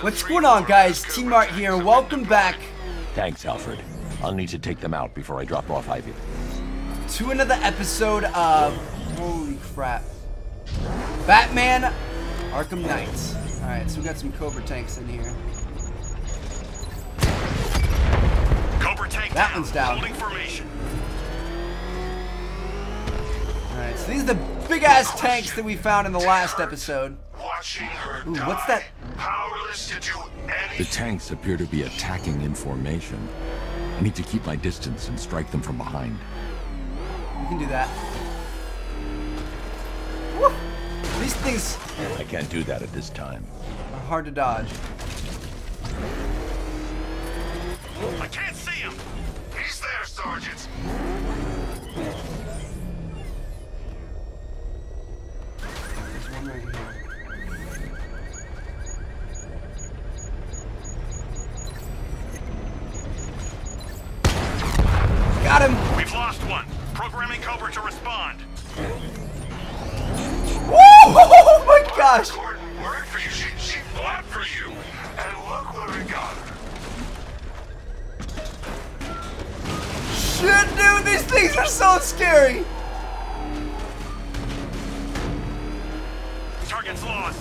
What's going on, guys? T-Mart here. Welcome back Thanks, Alfred. I'll need to take them out before I drop off Ivy. to another episode of Holy crap. Batman Arkham Knight. Alright, so we got some Cobra tanks in here. Cobra tank That down. one's down. Holding formation. Alright, so these are the big ass tanks that we found in the last episode. Watching her Ooh, die, what's that? Powerless to do The tanks appear to be attacking in formation. I need to keep my distance and strike them from behind. You can do that. Woo! These things I can't do that at this time. are hard to dodge. I can't Programming Cobra to respond. Woo! Oh my gosh! Gordon worked for you. She, she fought for you. And look where we got her. Shit, dude, these things are so scary! Target's lost.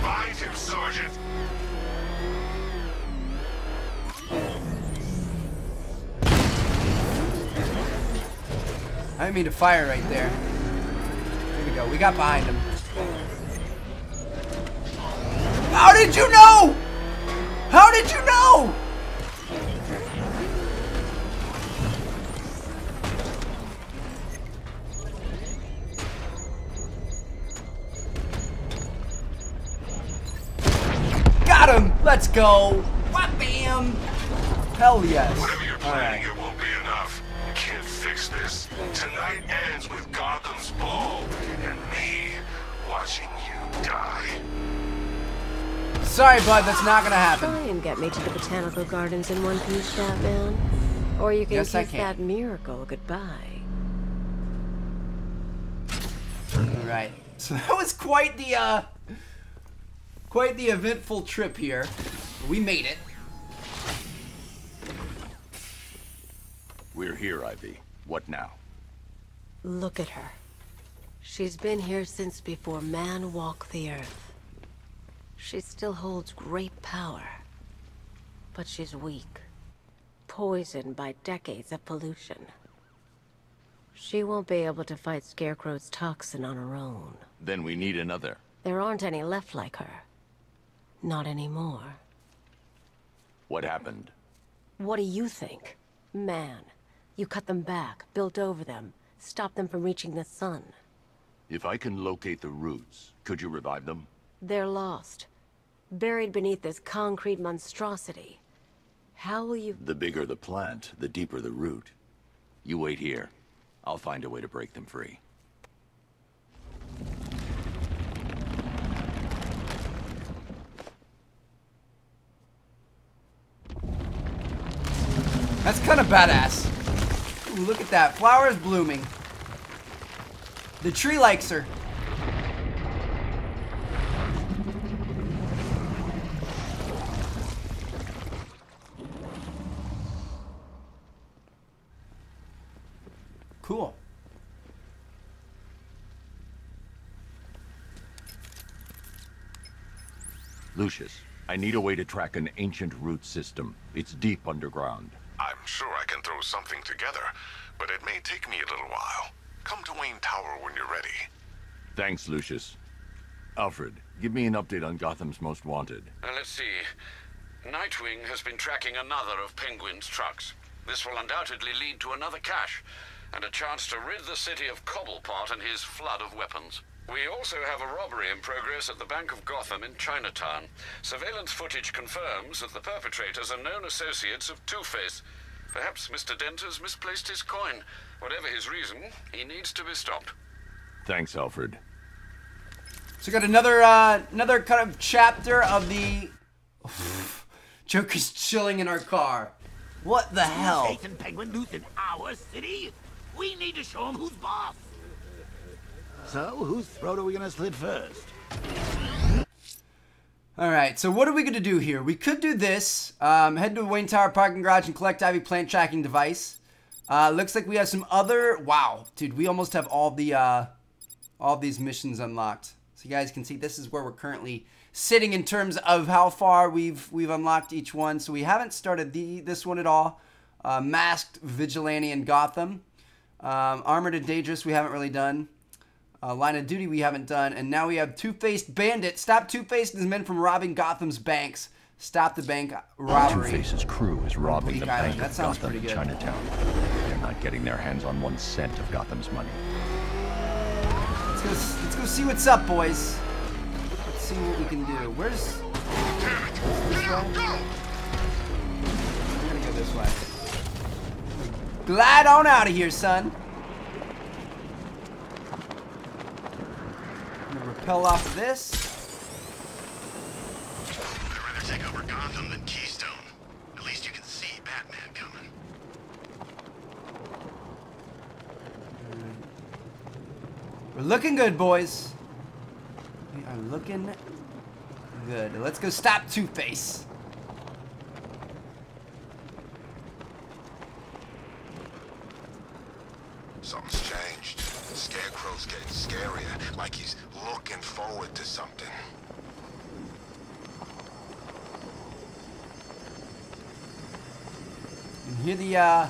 Find him, Sergeant. I didn't mean to fire right there. Here we go, we got behind him. How did you know? How did you know? Got him! Let's go! Whap bam! Hell yes. Alright. Can't this. Tonight ends with Gotham's ball and me watching you die. Sorry, bud, that's not gonna happen. Try and get me to the botanical gardens in one piece, Batman. Or you can Yes, kiss can. that miracle goodbye. Alright. So that was quite the uh quite the eventful trip here. We made it. We're here, Ivy. What now? Look at her. She's been here since before man walked the earth. She still holds great power. But she's weak. Poisoned by decades of pollution. She won't be able to fight Scarecrow's toxin on her own. Then we need another. There aren't any left like her. Not anymore. What happened? What do you think? Man, you cut them back, built over them, stopped them from reaching the sun. If I can locate the roots, could you revive them? They're lost. Buried beneath this concrete monstrosity. How will you... The bigger the plant, the deeper the root. You wait here. I'll find a way to break them free. That's kind of badass. Ooh, look at that. Flowers blooming. The tree likes her. Cool. Lucius, I need a way to track an ancient root system. It's deep underground. I'm sure I can throw something together, but it may take me a little while. Come to Wayne Tower when you're ready. Thanks, Lucius. Alfred, give me an update on Gotham's Most Wanted. Uh, let's see. Nightwing has been tracking another of Penguin's trucks. This will undoubtedly lead to another cache, and a chance to rid the city of Cobblepot and his flood of weapons. We also have a robbery in progress at the Bank of Gotham in Chinatown. Surveillance footage confirms that the perpetrators are known associates of Two-Face. Perhaps Mr. Dent has misplaced his coin. Whatever his reason, he needs to be stopped. Thanks, Alfred. So we got another uh, another kind of chapter of the Joker's chilling in our car. What the hell? Face Penguin loose in our city? We need to show him who's boss. So, whose throat are we gonna slit first? All right, so what are we going to do here? We could do this. Um, head to the Wayne Tower parking garage and collect Ivy plant tracking device. Uh, looks like we have some other... Wow, dude, we almost have all the uh, all these missions unlocked. So you guys can see this is where we're currently sitting in terms of how far we've we've unlocked each one. So we haven't started the this one at all. Uh, Masked Vigilante in Gotham. Um, Armored and Dangerous we haven't really done. Uh, line of Duty we haven't done, and now we have Two-Faced Bandit. Stop Two-Faced and his men from robbing Gotham's banks. Stop the bank robbery. Two-Face's crew is robbing Bleake the Island. bank That of sounds Gotham pretty good. Chinatown. They're not getting their hands on one cent of Gotham's money. Let's go, let's go see what's up, boys. Let's see what we can do. Where's... Damn it! Get out! Go! We're gonna go this way. Glide on out of here, son. Repel off this. I'd rather take over Gotham than Keystone. At least you can see Batman coming. We're looking good, boys. We are looking good. Let's go stop Two-Face. Something's changed. Scarecrow's getting scarier, like he's looking forward to something. You can hear the, uh...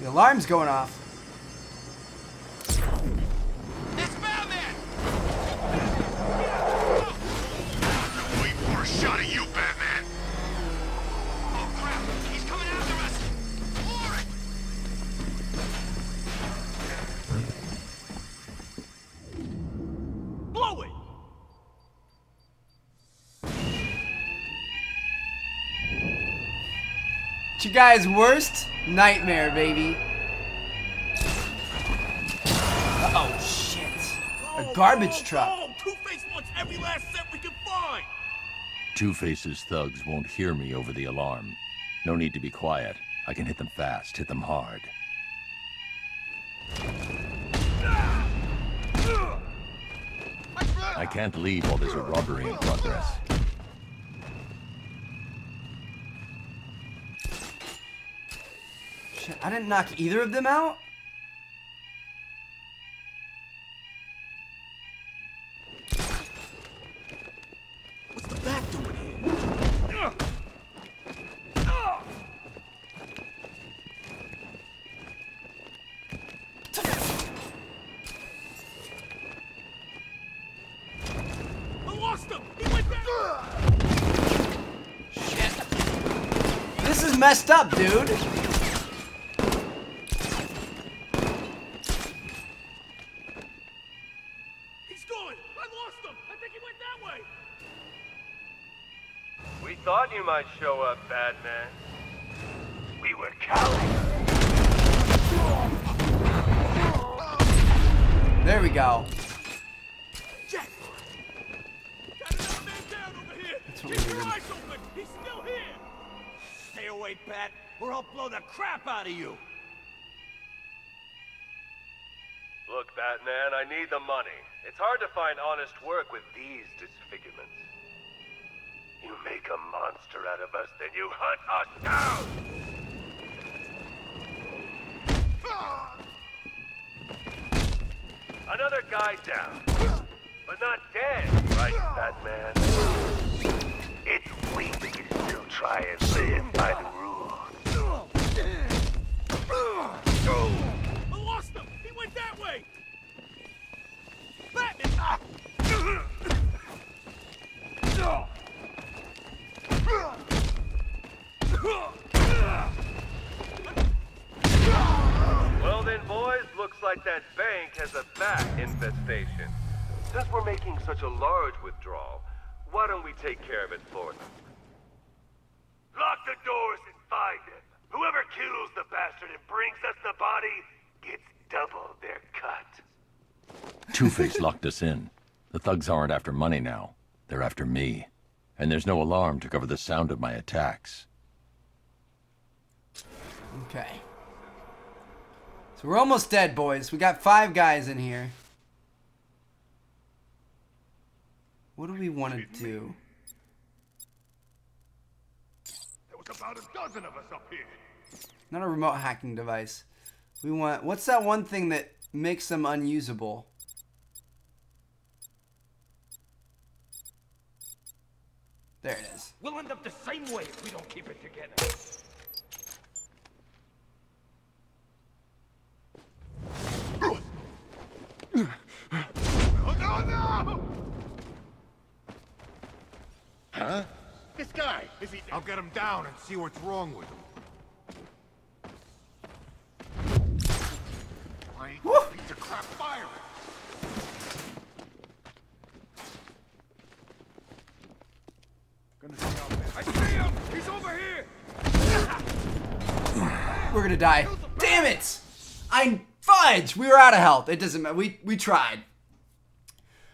The alarm's going off. Your guy's worst nightmare, baby. Uh oh, shit. A garbage truck. Oh, Two-Face wants every last cent we can find! Two-Face's thugs won't hear me over the alarm. No need to be quiet. I can hit them fast, hit them hard. I can't leave while there's a robbery in progress. I didn't knock either of them out? What's the bat doing here? I lost him! He went back! Shit. This is messed up, dude. He's gone! I lost him! I think he went that way! We thought you might show up, Batman. We were cowards. There we go. Jack! Got another man down over here! That's what Keep we your needed. eyes open! He's still here! Stay away, Pat, or I'll blow the crap out of you! Look, Batman, I need the money. It's hard to find honest work with these disfigurements. You make a monster out of us, then you hunt us down! Another guy down. But not dead, right, Batman? It's weak you still try and live by the rules. I lost him! He went that way! Batman! Well then, boys, looks like that bank has a bat infestation. Since we're making such a large withdrawal, why don't we take care of it for them? Lock the doors and find him. Whoever kills the bastard and brings us the body gets double their cut. Two-Face locked us in. The thugs aren't after money now. They're after me. And there's no alarm to cover the sound of my attacks. Okay. So we're almost dead, boys. We got five guys in here. what do we want to do? There was about a dozen of us up here. Not a remote hacking device. We want, what's that one thing that makes them unusable? There it is. We'll end up the same way if we don't keep it together. Oh, no, no! Huh? This guy, is he... I'll get him down and see what's wrong with him. Why Woo! piece of crap fire? Gonna see how. I see him! He's over here! We're gonna die. Damn it! I fudge. We were out of health. It doesn't matter. We we tried.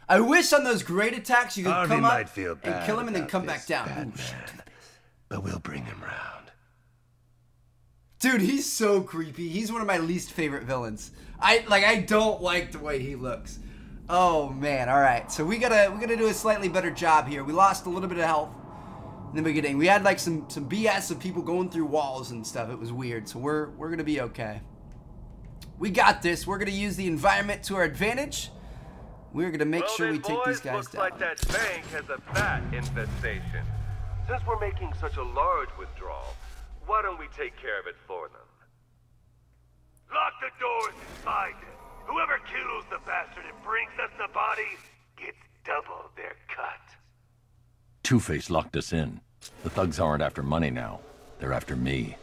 I wish on those great attacks you could Harvey come up and kill him and then come back down. Batman. Ooh, shit. But we'll bring him round. Dude, he's so creepy. He's one of my least favorite villains. I like I don't like the way he looks. Oh man, alright. So we gotta we gotta do a slightly better job here. We lost a little bit of health in the beginning. We had like some some BS of people going through walls and stuff. It was weird. So we're we're gonna be okay. We got this. We're gonna use the environment to our advantage. We're gonna make well, sure then, we take these guys looks down. like that bank has a bat infestation. Since we're making such a large withdrawal, why don't we take care of it for them? Lock the doors and find it. Whoever kills the bastard and brings us the body gets double their cut. Two-Face locked us in. The thugs aren't after money now. They're after me.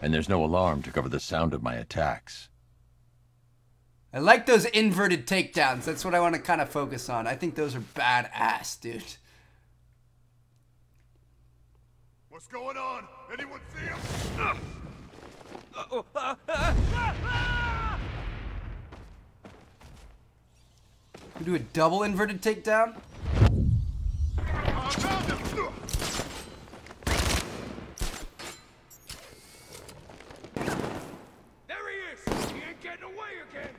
And there's no alarm to cover the sound of my attacks. I like those inverted takedowns. That's what I want to kind of focus on. I think those are badass, dude. What's going on? Anyone see him? We do a double inverted takedown. I found him! There he is! He ain't getting away again!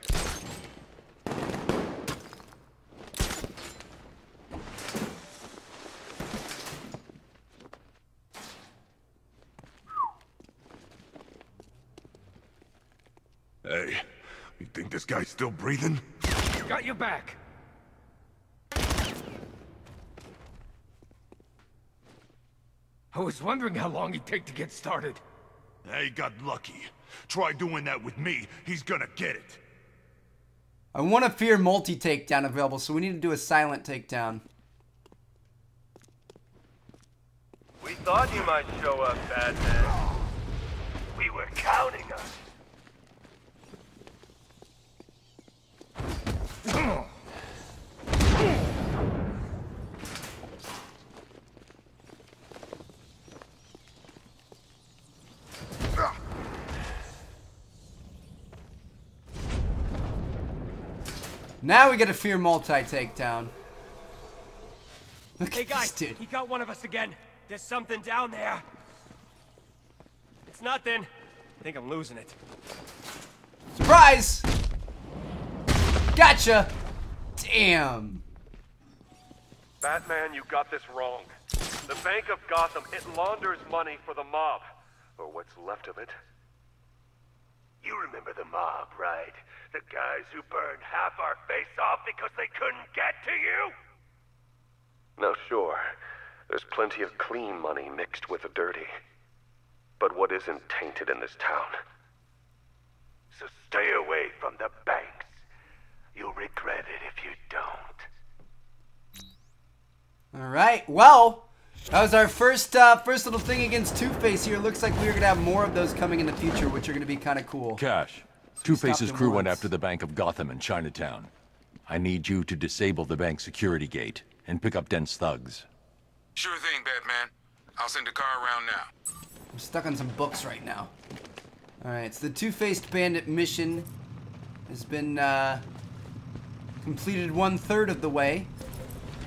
Hey, you think this guy's still breathing? Got your back! I was wondering how long he'd take to get started. Hey, he got lucky. Try doing that with me, he's gonna get it. I want a fear multi takedown available, so we need to do a silent takedown. We thought you might show up, Batman. We were counting on it. Now we get a fear multi takedown. Look Hey at guys, this dude. he got one of us again. There's something down there. It's nothing. I think I'm losing it. Surprise! Gotcha! Damn. Batman, you got this wrong. The Bank of Gotham, it launders money for the mob. Or what's left of it. You remember the mob, right? The guys who burned half our face off because they couldn't get to you? Now, sure, there's plenty of clean money mixed with the dirty. But what isn't tainted in this town? So stay away from the banks. You'll regret it if you don't. All right. Well, that was our first uh, first little thing against Two Face here. Looks like we're gonna have more of those coming in the future, which are gonna be kind of cool. Cash. Two-Face's them crew went after the Bank of Gotham in Chinatown. I need you to disable the bank security gate and pick up Dent's thugs. Sure thing, Batman. I'll send a car around now. I'm stuck on some books right now. All right. So the Two-Faced Bandit mission has been uh, completed one third of the way.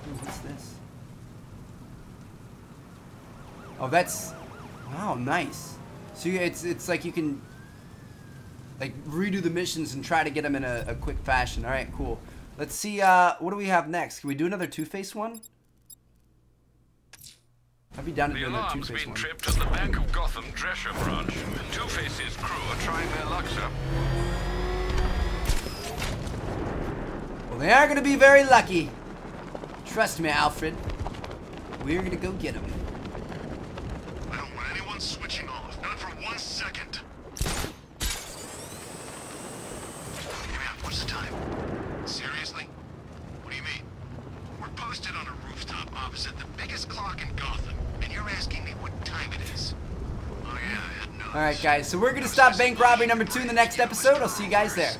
Ooh, what's this? Oh, that's wow, nice. So you, it's it's like you can like redo the missions and try to get them in a, a quick fashion. All right, cool. Let's see. Uh, what do we have next? Can we do another Two Face one? I'd be down to The doing alarm's been one. tripped at the Bank of Gotham Drescher branch. Two-Face's crew are trying their luck. Well, they are going to be very lucky. Trust me, Alfred. We're going to go get them. I don't want anyone switching off, not for one second. What's the time? Seriously? What do you mean? We're posted on a rooftop opposite the biggest clock in Gotham, and you're asking me what time it is. Oh yeah, I had no. All right, guys. So we're going to stop bank robbery number two in the next episode. I'll see you guys there.